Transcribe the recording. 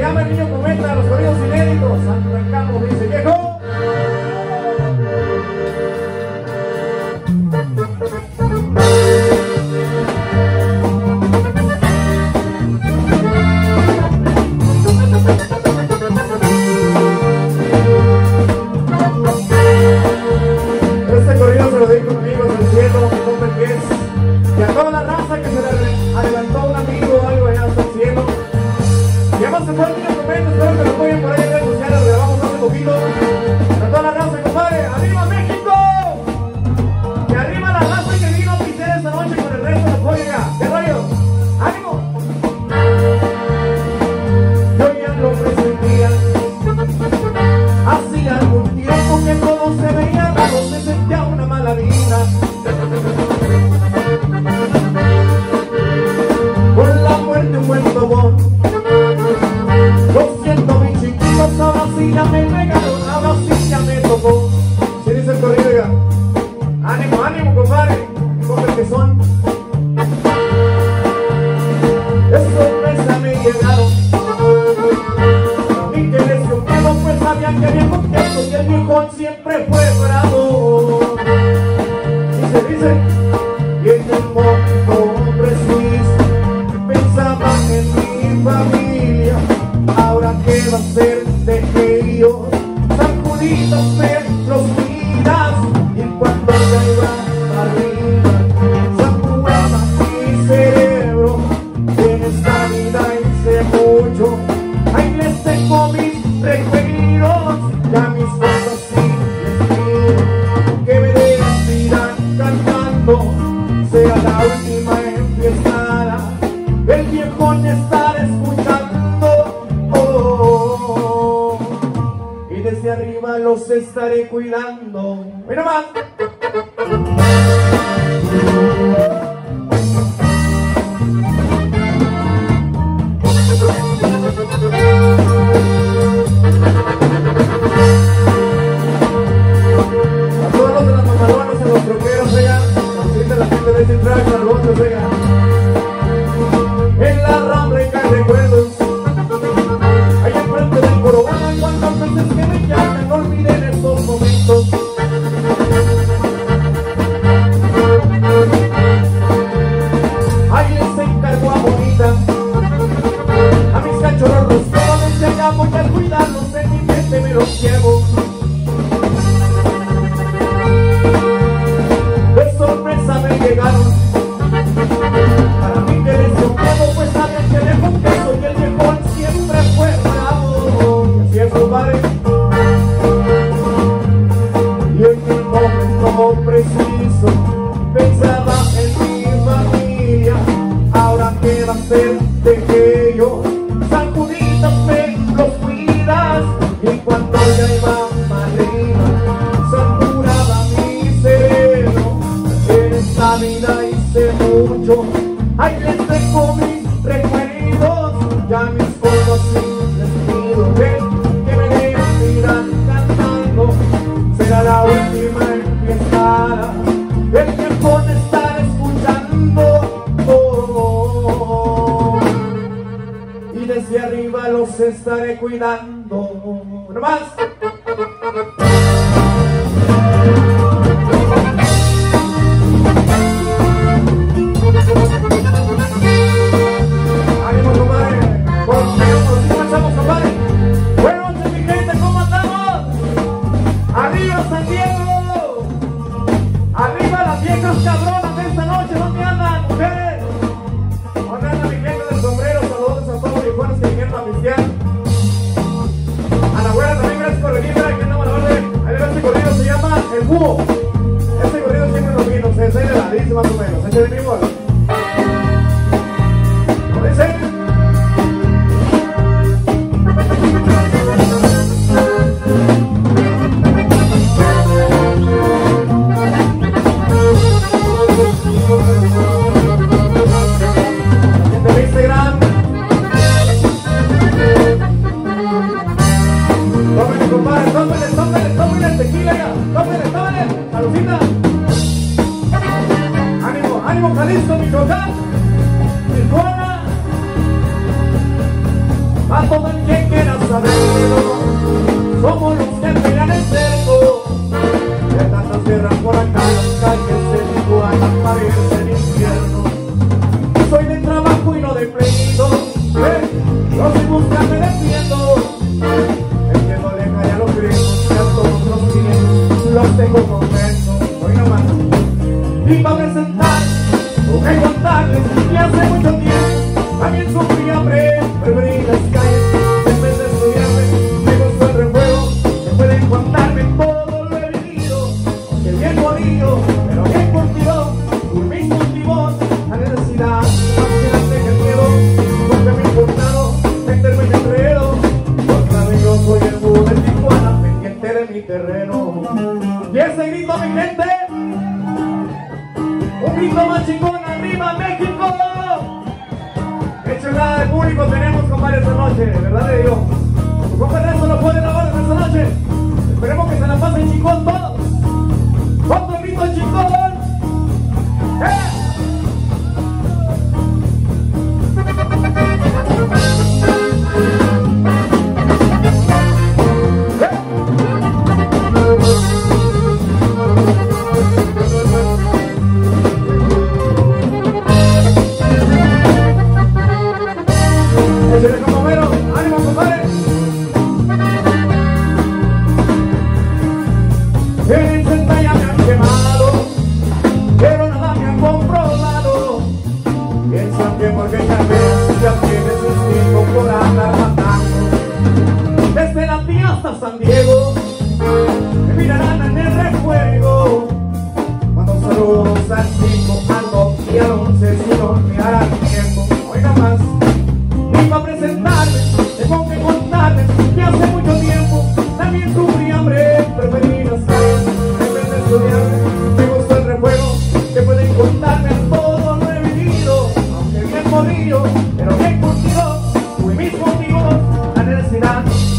llama el niño cometa, los corridos inéditos, San Carlos dice que no. Los 125 tabacillas me regaló, tabacilla me tocó. Se dice el corrido ya. Ánimo, ánimo, compadre. Coge el que son. Sorpresa me llegaron. Mi televisión quedó pues sabían que bien contento y el viejón siempre fue bravo. Y se dice, y el momento familia, ahora que va a ser de ellos, sacuditos estar escuchando. Oh, y desde arriba los estaré cuidando. Mira más. cuando ya iba más arriba, saturaba mi cerebro. Esta vida hice mucho, ahí les dejo mis recuerdos, ya mis fotos, mis vestidos, que me dejan cantando. Será la última en que estará, el tiempo de estar escuchando. Oh, oh. Y desde arriba los estaré cuidando. Enjoy everyone. Oh. En 30 ya me han quemado, pero nada me han comprobado. Piensan que porque tal vez ya tiene sus hijos por andar matando. Desde la tía hasta San Diego. Rock.